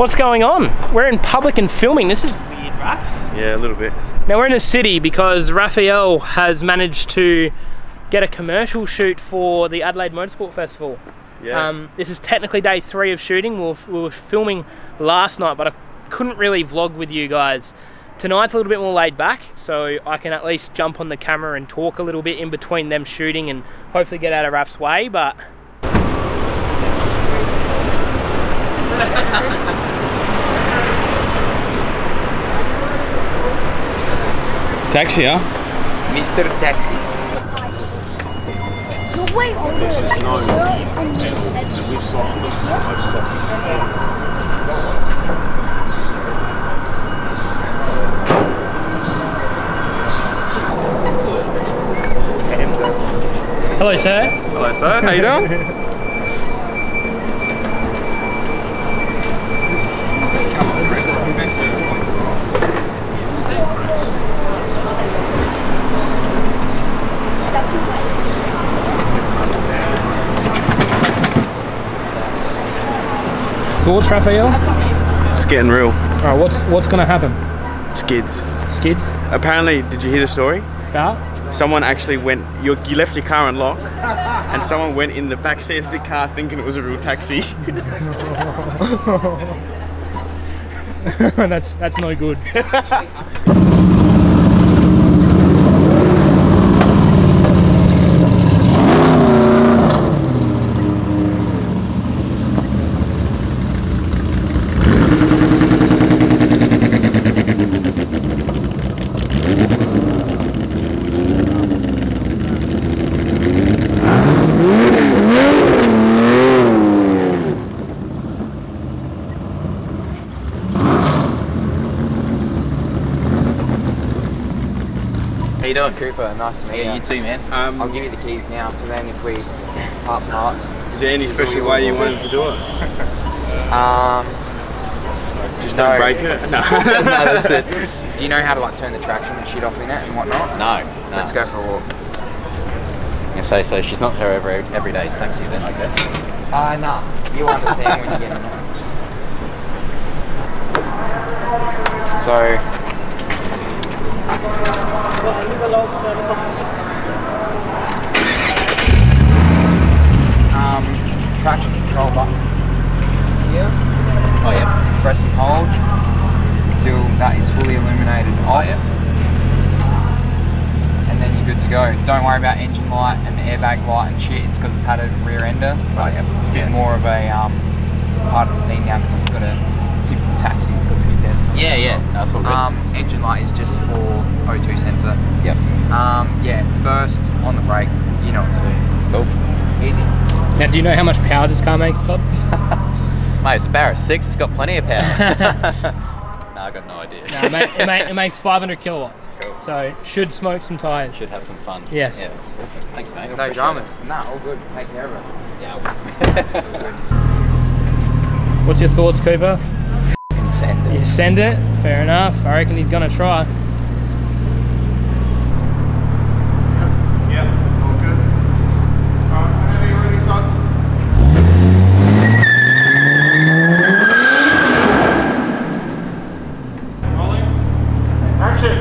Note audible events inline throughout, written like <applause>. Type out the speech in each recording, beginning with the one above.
What's going on? We're in public and filming. This is weird, Raff. Yeah, a little bit. Now we're in a city because Raphael has managed to get a commercial shoot for the Adelaide Motorsport Festival. Yeah. Um, this is technically day three of shooting. We were, we were filming last night, but I couldn't really vlog with you guys. Tonight's a little bit more laid back, so I can at least jump on the camera and talk a little bit in between them shooting and hopefully get out of Raff's way. But Taxi, huh? Mr. Taxi. You're way older than you said. hello, sir. Hello, sir. How you doing? <laughs> Thoughts, Raphael? it's getting real. All right, what's what's gonna happen? Skids. Skids? Apparently, did you hear the story? About? Someone actually went. You, you left your car unlocked, and someone went in the back seat of the car thinking it was a real taxi. <laughs> that's that's no good. <laughs> you doing, Cooper? Nice to meet Yeah, you. you too, man. I'll Um, give you the keys now, so then if we part parts, is there any special way you wanted to do it? um, Just No. don't break it. No. <laughs> no, that's it. <laughs> Do you know how to like turn the traction and shit off in it and whatnot? No, no. Let's go for a walk. I say so. She's not her every everyday taxi then, I guess. Uh, nah. You'll understand when you get in it. <laughs> So, um, traction control button here. Oh yeah. Press and hold until that is fully illuminated off. And then you're good to go. Don't worry about engine light and the airbag light and shit. It's because it's had a rear ender. But it's a bit more of a um, part of the scene now because it's got a typical taxi. Yeah, yeah. That's all good. Um, engine light is just for O2 sensor. yep. Um, yeah, first on the brake, you know what to do. Cool. Easy. Now, do you know how much power this car makes, Todd? <laughs> Mate, it's a Barra 6. It's got plenty of power. <laughs> no, I got no idea. No, it, ma- it, ma- it makes 500 kilowatt. Cool. So should smoke some tires. Should have some fun. Yes. Yeah. Awesome. Thanks, mate. No Appreciate dramas. Nah, all good. Take care of us. Yeah. <laughs> What's your thoughts, Cooper? Send it. You send it. Fair enough. I reckon he's gonna try. Yeah, all good. Alright, whenever you're ready, Todd. Rolling. Action.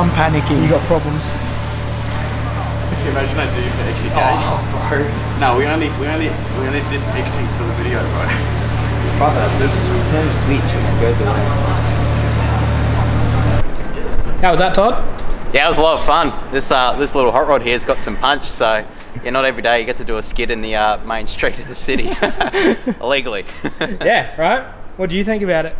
I'm panicking. You got problems. Can you imagine that dude for XCK? Oh, bro. No, we only we only we only did XC for the video, bro. Brother, they just turn the switch and it goes away. How was that, Todd? Yeah, it was a lot of fun. This uh, this little hot rod here's got some punch, so yeah, not every day you get to do a skid in the uh, main street of the city <laughs> <laughs> illegally. <laughs> Yeah, right. What do you think about it?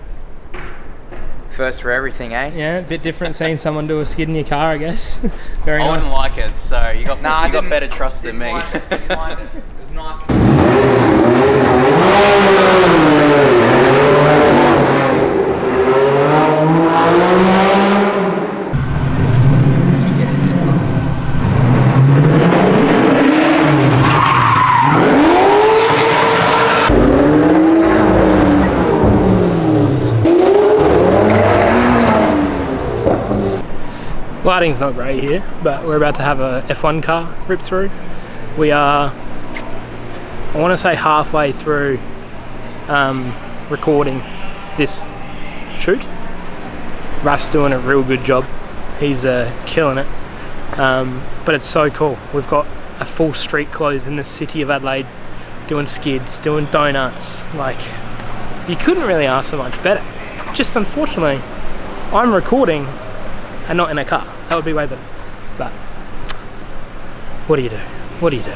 First for everything, eh? Yeah, a bit different seeing someone do a skid in your car, I guess. <laughs> Very I nice. wouldn't like it, so you got Nah, I you got better trust than me. Mind it. Didn't mind it. It was nice. <laughs> lighting's not great here, but we're about to have a F1 car rip through. We are, I want to say halfway through um, recording this shoot. Raff's doing a real good job. He's uh, killing it. Um, but it's so cool. We've got a full street closed in the city of Adelaide, doing skids, doing donuts. Like, you couldn't really ask for much better. Just unfortunately, I'm recording and not in a car. That would be way better. But what do you do? What do you do?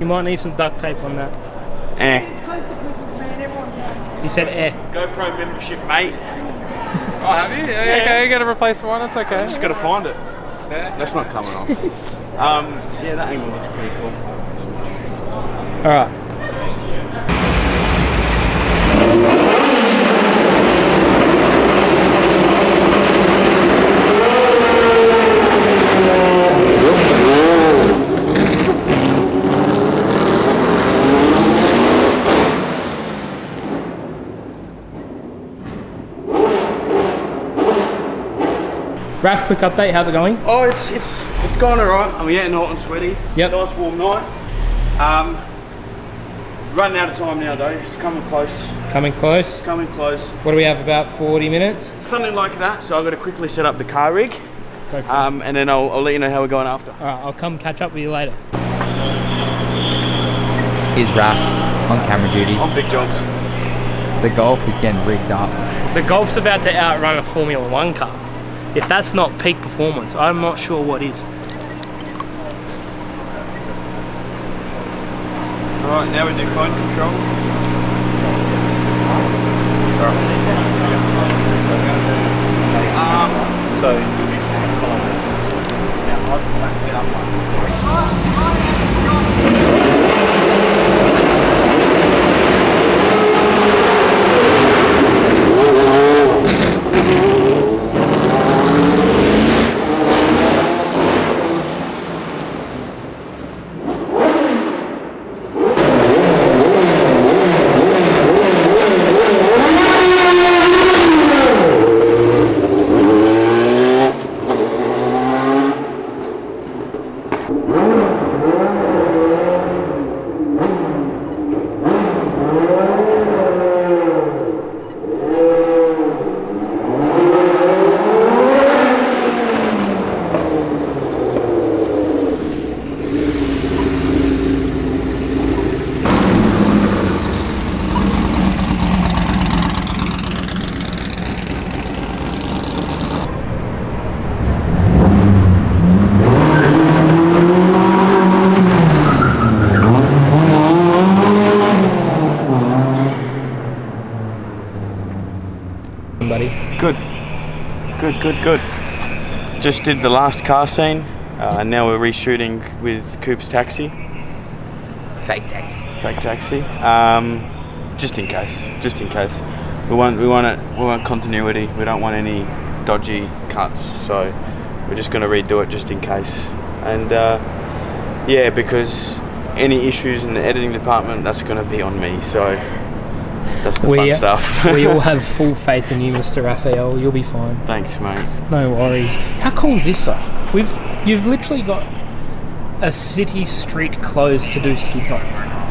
You might need some duct tape on that. Eh. You said eh. GoPro membership, mate. Oh, have you? Yeah, okay, you got to replace one. It's okay. Just gotta find it. That's not coming off. <laughs> um, yeah, that angle looks pretty cool. All Raff, quick update. How's it going? Oh, it's it's it's going alright. I'm getting hot and sweaty. Yep. Nice warm night. Um, running out of time now though. It's coming close. Coming close. It's coming close. What do we have? About 40 minutes. Something like that. So I've got to quickly set up the car rig, Go for it. um, and then I'll, I'll let you know how we're going after. All right, I'll come catch up with you later. Here's Raff on camera duties. On big jobs. The golf is getting rigged up. The Golf's about to outrun a Formula One car. If that's not peak performance, I'm not sure what is. Alright, now we do phone controls. Buddy. Good. Good, good. Just did the last car scene, uh, and now we're reshooting with Coop's taxi, Fake taxi. fake taxi. Um, just in case, just in case. We want, we want it, we want continuity. We don't want any dodgy cuts, so we're just going to redo it just in case. And uh, yeah, because any issues in the editing department, that's going to be on me. So that's the We, fun stuff. <laughs> we all <laughs> have full faith in you, Mr. Raphael. You'll be fine. Thanks, mate. No worries. How cool is this though? We've you've literally got a city street closed to do skids on.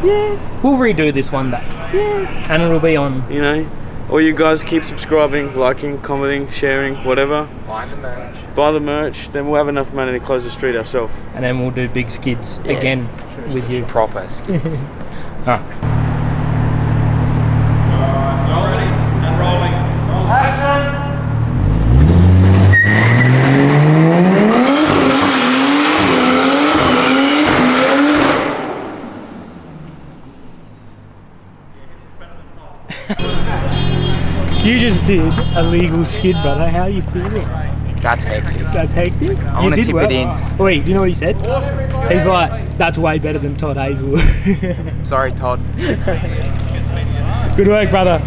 Yeah. We'll redo this one day. Yeah. And it'll be on. You know, all you guys keep subscribing, liking, commenting, sharing, whatever. Buy the merch. Buy the merch, then we'll have enough money to close the street ourselves. And then we'll do big skids again with you. Proper skids. <laughs> Alright. You just did a legal skid, brother. How are you feeling? That's hectic. That's hectic. I wanna tip it in. Wait, do you know what he said? He's like, that's way better than Todd Hazelwood. <laughs> Sorry, Todd. Good work, brother.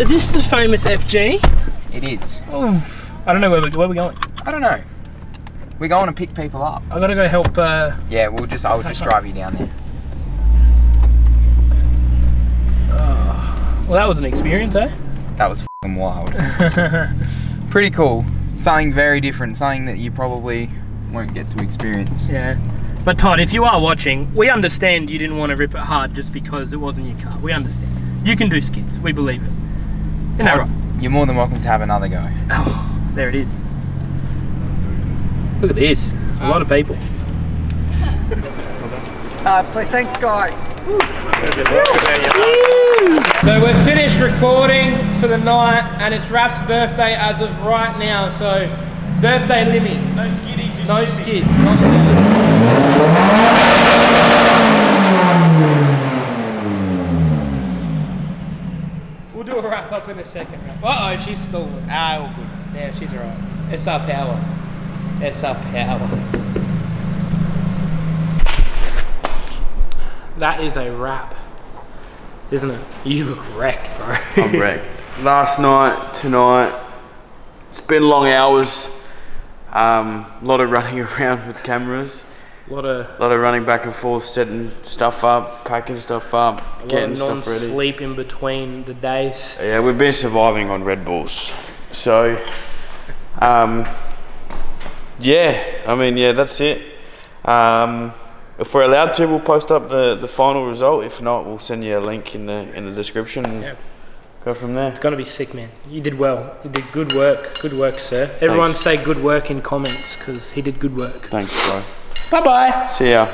Is this the famous FG? It is. I don't know where we where we going. I don't know. We're going to pick people up. I gotta go help. Uh, Yeah, we'll just. I'll just drive you down there. Well, that was an experience, eh? That was fing wild. <laughs> Pretty cool. Something very different. Something that you probably won't get to experience. Yeah. But Todd, if you are watching, we understand you didn't want to rip it hard just because it wasn't your car. We understand. You can do skids. We believe it. Isn't that right? You're more than welcome to have another go. Oh, there it is. Look at this. A lot of people. <laughs> Uh, so thanks, guys. So we're finished recording for the night, and it's Raff's birthday as of right now. So, birthday Limmy. No skidding, just No skids. not. We'll do a wrap up in a second. Uh oh, she's stalling. Ah, all good. Yeah, she's alright. It's our power. It's our power. That is a wrap, isn't it? You look wrecked, bro. I'm wrecked. Last night, tonight, it's been long hours. Um, a lot of running <laughs> around with cameras. A lot of, lot of running back and forth, setting stuff up, packing stuff up, getting stuff ready. non-sleep in between the days. Yeah, we've been surviving on Red Bulls. So, um, yeah, I mean, yeah, that's it. Um, if we're allowed to, we'll post up the, the final result. If not, we'll send you a link in the in the description go from there. It's gonna be sick, man. You did well. You did good work. Good work, sir. Everyone Thanks. say good work in comments because he did good work. Thanks, bro. Bye bye. See ya.